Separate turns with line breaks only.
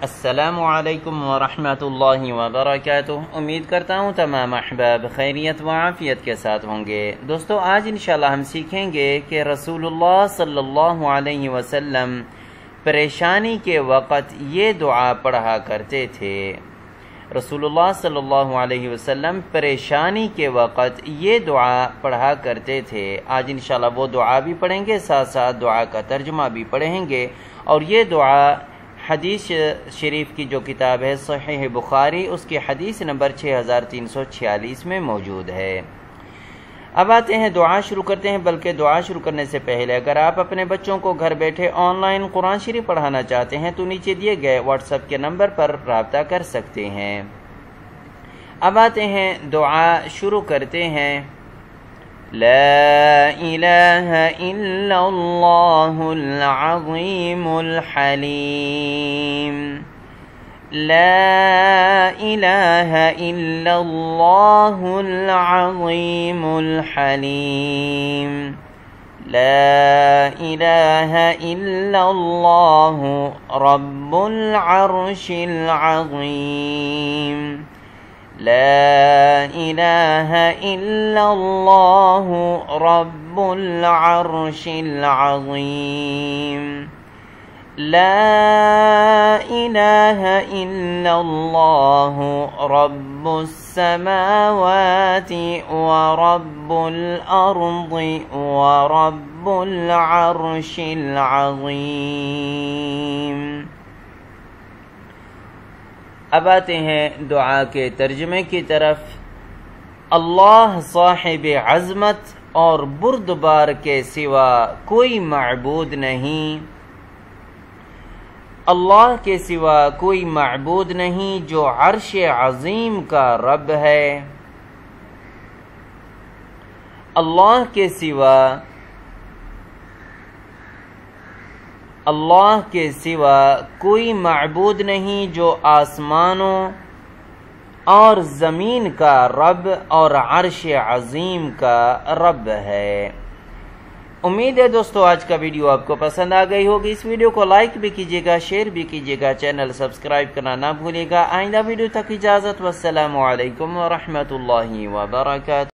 السلام علیکم ورحمۃ اللہ وبرکاتہ۔ امید کرتا ہوں تمام احباب خیریت و عافیت کے ساتھ ہوں گے۔ دوستو، آج انشاءاللہ ہم سیکھیں گے کہ رسول اللہ صلی اللہ علیہ وسلم پریشانی کے وقت یہ دعا پڑھا کرتے تھے۔ رسول اللہ صلی اللہ علیہ وسلم پریشانی کے وقت یہ دعا پڑھا کرتے تھے۔ آج انشاءاللہ وہ دعا بھی پڑھیں گے، ساتھ ساتھ دعا کا ترجمہ بھی پڑھیں گے۔ اور یہ دعا حدیث شریف کی جو کتاب ہے صحیح بخاری، اس کی حدیث نمبر 6346 میں موجود ہے۔ اب آتے ہیں، دعا شروع کرتے ہیں، بلکہ دعا شروع کرنے سے پہلے اگر آپ اپنے بچوں کو گھر بیٹھے آن لائن قرآن شریف پڑھانا چاہتے ہیں، تو نیچے دیے گئے واٹس اپ کے نمبر پر رابطہ کر سکتے ہیں۔ اب آتے ہیں، دعا شروع کرتے ہیں۔ لا إله إلا الله العظيم الحليم. لا إله إلا الله العظيم الحليم. لا إله إلا الله رب العرش العظيم. لا إله إلا الله رب العرش العظيم. لا إله إلا الله رب السماوات ورب الأرض ورب العرش العظيم. اب آتے ہیں دعا کے ترجمے کی طرف. اللہ صاحب عظمت اور بردبار کے سوا کوئی معبود نہیں۔ اللہ کے سوا کوئی معبود نہیں جو عرش عظیم کا رب ہے۔ اللہ کے سوا اللہ کے سوا کوئی معبود نہیں جو آسمانوں اور زمین کا رب اور عرش عظیم کا رب ہے۔ امید ہے دوستو آج کا ویڈیو آپ کو پسند آ گئی ہوگی۔ اس ویڈیو کو لائک بھی کیجیے گا، شیئر بھی کیجیے گا، چینل سبسکرائب کرنا نہ بھولے گا۔ آئندہ ویڈیو تک اجازت۔ والسلام علیکم ورحمۃ اللہ وبرکاتہ۔